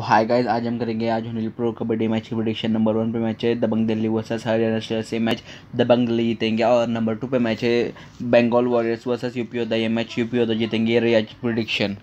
तो hi guys आज हम करेंगे आज अनिल प्रो कबड्डी मैच की प्रोडिक्शन नंबर वन पे मैच है। दबंग दिल्ली वर्सेस हरियाणा से मैच दबंग दिल्ली जीतेंगे और नंबर टू पे मैच है बंगाल वॉरियर्स वर्सेस यूपी ओ ये मैच यूपी ओ जीतेंगे, ये आज प्रोडिक्शन